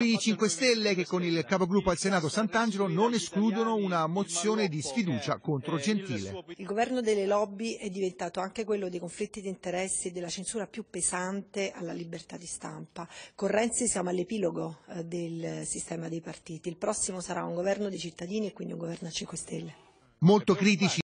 I 5 Stelle che con il capogruppo al Senato Sant'Angelo non escludono una mozione di sfiducia contro Gentile. Il governo delle lobby è diventato anche quello dei conflitti di interessi e della censura più pesante alla libertà di stampa. Con Renzi siamo all'epilogo eh, del sistema dei partiti. Il prossimo sarà un governo dei cittadini e quindi un governo a 5 Stelle. Molto critici